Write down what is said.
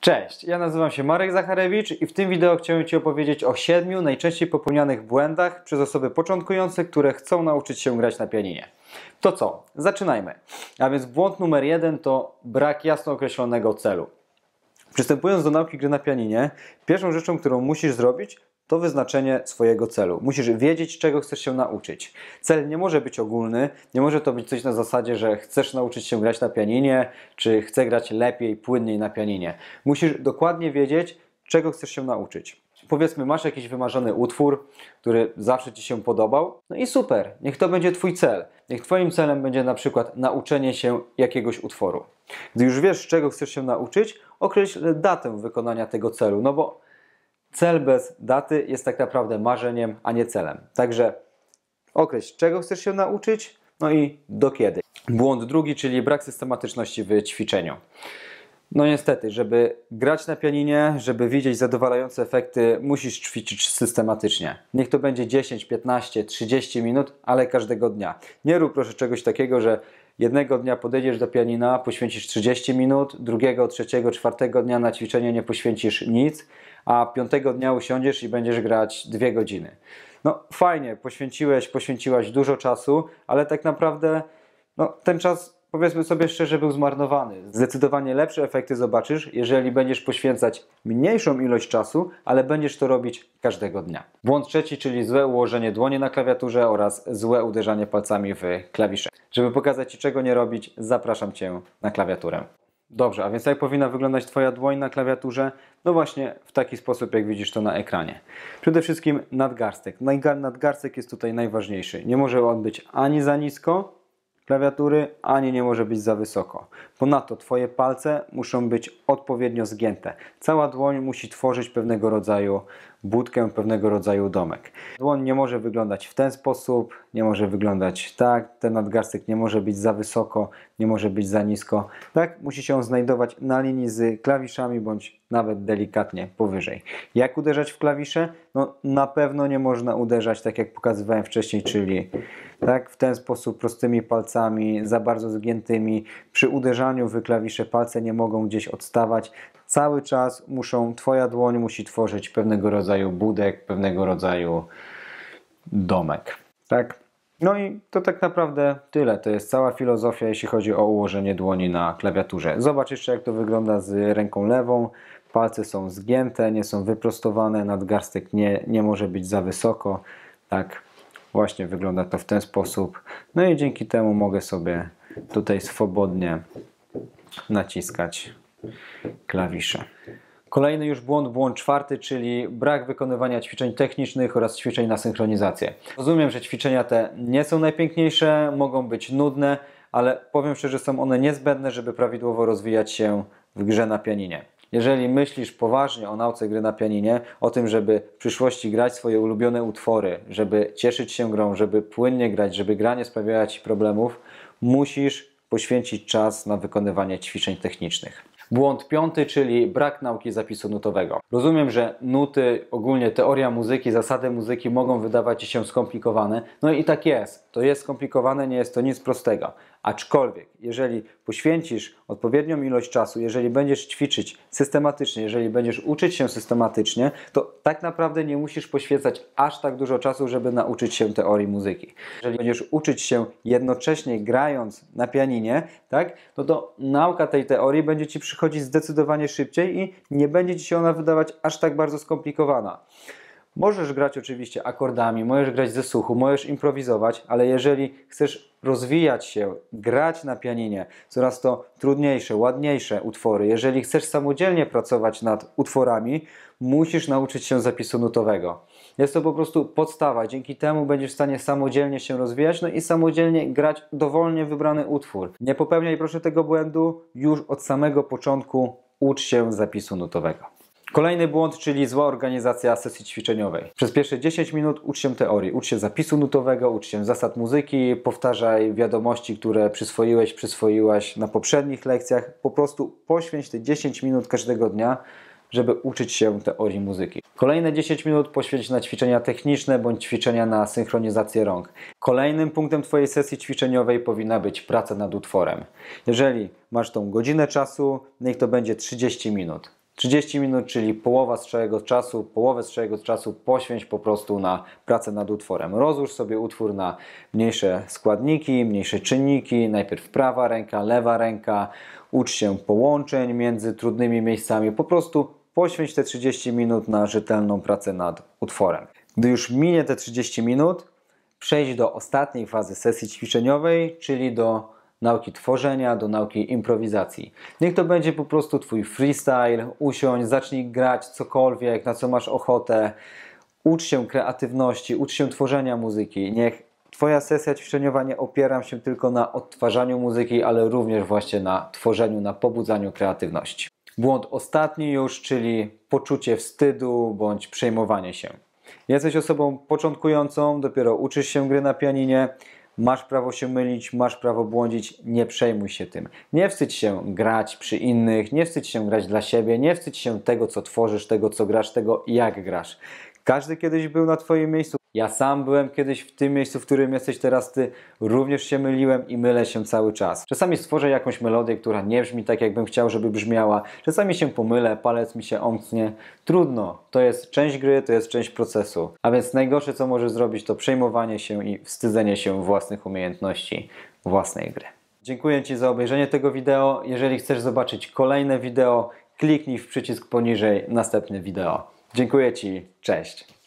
Cześć, ja nazywam się Marek Zacharewicz i w tym wideo chciałem Ci opowiedzieć o siedmiu najczęściej popełnianych błędach przez osoby początkujące, które chcą nauczyć się grać na pianinie. To co? Zaczynajmy. A więc błąd numer jeden to brak jasno określonego celu. Przystępując do nauki gry na pianinie, pierwszą rzeczą, którą musisz zrobić, to wyznaczenie swojego celu. Musisz wiedzieć, czego chcesz się nauczyć. Cel nie może być ogólny, nie może to być coś na zasadzie, że chcesz nauczyć się grać na pianinie, czy chcę grać lepiej, płynniej na pianinie. Musisz dokładnie wiedzieć, czego chcesz się nauczyć. Powiedzmy, masz jakiś wymarzony utwór, który zawsze Ci się podobał, no i super, niech to będzie Twój cel. Niech Twoim celem będzie na przykład nauczenie się jakiegoś utworu. Gdy już wiesz, czego chcesz się nauczyć, określ datę wykonania tego celu, no bo Cel bez daty jest tak naprawdę marzeniem, a nie celem. Także określ, czego chcesz się nauczyć, no i do kiedy. Błąd drugi, czyli brak systematyczności w ćwiczeniu. No niestety, żeby grać na pianinie, żeby widzieć zadowalające efekty, musisz ćwiczyć systematycznie. Niech to będzie 10, 15, 30 minut, ale każdego dnia. Nie rób proszę czegoś takiego, że jednego dnia podejdziesz do pianina, poświęcisz 30 minut, drugiego, trzeciego, czwartego dnia na ćwiczenie nie poświęcisz nic, a piątego dnia usiądziesz i będziesz grać dwie godziny. No fajnie, poświęciłeś, poświęciłaś dużo czasu, ale tak naprawdę no, ten czas powiedzmy sobie szczerze, był zmarnowany. Zdecydowanie lepsze efekty zobaczysz, jeżeli będziesz poświęcać mniejszą ilość czasu, ale będziesz to robić każdego dnia. Błąd trzeci, czyli złe ułożenie dłoni na klawiaturze oraz złe uderzanie palcami w klawisze. Żeby pokazać Ci, czego nie robić, zapraszam Cię na klawiaturę. Dobrze, a więc jak powinna wyglądać Twoja dłoń na klawiaturze? No właśnie w taki sposób, jak widzisz to na ekranie. Przede wszystkim nadgarstek. Nadgarstek jest tutaj najważniejszy. Nie może on być ani za nisko, klawiatury, ani nie może być za wysoko. Ponadto Twoje palce muszą być odpowiednio zgięte. Cała dłoń musi tworzyć pewnego rodzaju budkę, pewnego rodzaju domek. Dłoń nie może wyglądać w ten sposób, nie może wyglądać tak, ten nadgarstek nie może być za wysoko, nie może być za nisko. Tak, musi się znajdować na linii z klawiszami bądź nawet delikatnie powyżej. Jak uderzać w klawisze? No na pewno nie można uderzać tak jak pokazywałem wcześniej, czyli tak w ten sposób prostymi palcami, za bardzo zgiętymi. Przy uderzaniu w klawisze palce nie mogą gdzieś odstawać. Cały czas muszą, Twoja dłoń musi tworzyć pewnego rodzaju budek, pewnego rodzaju domek. Tak? No i to tak naprawdę tyle. To jest cała filozofia, jeśli chodzi o ułożenie dłoni na klawiaturze. Zobacz jeszcze, jak to wygląda z ręką lewą. Palce są zgięte, nie są wyprostowane, nadgarstek nie, nie może być za wysoko. Tak, właśnie wygląda to w ten sposób. No i dzięki temu mogę sobie tutaj swobodnie naciskać klawisze. Kolejny już błąd, błąd czwarty, czyli brak wykonywania ćwiczeń technicznych oraz ćwiczeń na synchronizację. Rozumiem, że ćwiczenia te nie są najpiękniejsze, mogą być nudne, ale powiem szczerze, są one niezbędne, żeby prawidłowo rozwijać się w grze na pianinie. Jeżeli myślisz poważnie o nauce gry na pianinie, o tym, żeby w przyszłości grać swoje ulubione utwory, żeby cieszyć się grą, żeby płynnie grać, żeby gra nie sprawiała Ci problemów, musisz poświęcić czas na wykonywanie ćwiczeń technicznych. Błąd piąty, czyli brak nauki zapisu nutowego. Rozumiem, że nuty, ogólnie teoria muzyki, zasady muzyki mogą wydawać się skomplikowane. No i tak jest. To jest skomplikowane, nie jest to nic prostego. Aczkolwiek, jeżeli poświęcisz odpowiednią ilość czasu, jeżeli będziesz ćwiczyć systematycznie, jeżeli będziesz uczyć się systematycznie, to tak naprawdę nie musisz poświęcać aż tak dużo czasu, żeby nauczyć się teorii muzyki. Jeżeli będziesz uczyć się jednocześnie grając na pianinie, tak, no to nauka tej teorii będzie Ci przychodzić zdecydowanie szybciej i nie będzie Ci się ona wydawać aż tak bardzo skomplikowana. Możesz grać oczywiście akordami, możesz grać ze słuchu, możesz improwizować, ale jeżeli chcesz rozwijać się, grać na pianinie, coraz to trudniejsze, ładniejsze utwory, jeżeli chcesz samodzielnie pracować nad utworami, musisz nauczyć się zapisu nutowego. Jest to po prostu podstawa, dzięki temu będziesz w stanie samodzielnie się rozwijać, no i samodzielnie grać dowolnie wybrany utwór. Nie popełniaj proszę tego błędu, już od samego początku ucz się zapisu nutowego. Kolejny błąd, czyli zła organizacja sesji ćwiczeniowej. Przez pierwsze 10 minut ucz się teorii, ucz się zapisu nutowego, ucz się zasad muzyki, powtarzaj wiadomości, które przyswoiłeś, przyswoiłaś na poprzednich lekcjach. Po prostu poświęć te 10 minut każdego dnia, żeby uczyć się teorii muzyki. Kolejne 10 minut poświęć na ćwiczenia techniczne bądź ćwiczenia na synchronizację rąk. Kolejnym punktem Twojej sesji ćwiczeniowej powinna być praca nad utworem. Jeżeli masz tą godzinę czasu, niech to będzie 30 minut. 30 minut, czyli połowa z czasu, połowę z czasu poświęć po prostu na pracę nad utworem. Rozłóż sobie utwór na mniejsze składniki, mniejsze czynniki, najpierw prawa ręka, lewa ręka, ucz się połączeń między trudnymi miejscami, po prostu poświęć te 30 minut na rzetelną pracę nad utworem. Gdy już minie te 30 minut, przejdź do ostatniej fazy sesji ćwiczeniowej, czyli do nauki tworzenia, do nauki improwizacji. Niech to będzie po prostu Twój freestyle, usiądź, zacznij grać cokolwiek, na co masz ochotę. Ucz się kreatywności, ucz się tworzenia muzyki. Niech Twoja sesja ćwiczeniowa nie opiera się tylko na odtwarzaniu muzyki, ale również właśnie na tworzeniu, na pobudzaniu kreatywności. Błąd ostatni już, czyli poczucie wstydu bądź przejmowanie się. Jesteś osobą początkującą, dopiero uczysz się gry na pianinie, masz prawo się mylić, masz prawo błądzić, nie przejmuj się tym. Nie wstydź się grać przy innych, nie wstydź się grać dla siebie, nie wstydź się tego, co tworzysz, tego, co grasz, tego, jak grasz. Każdy kiedyś był na Twoim miejscu. Ja sam byłem kiedyś w tym miejscu, w którym jesteś teraz Ty. Również się myliłem i mylę się cały czas. Czasami stworzę jakąś melodię, która nie brzmi tak, jakbym chciał, żeby brzmiała. Czasami się pomylę, palec mi się omknie. Trudno. To jest część gry, to jest część procesu. A więc najgorsze, co możesz zrobić, to przejmowanie się i wstydzenie się własnych umiejętności, własnej gry. Dziękuję Ci za obejrzenie tego wideo. Jeżeli chcesz zobaczyć kolejne wideo, kliknij w przycisk poniżej następne wideo. Dziękuję Ci, cześć.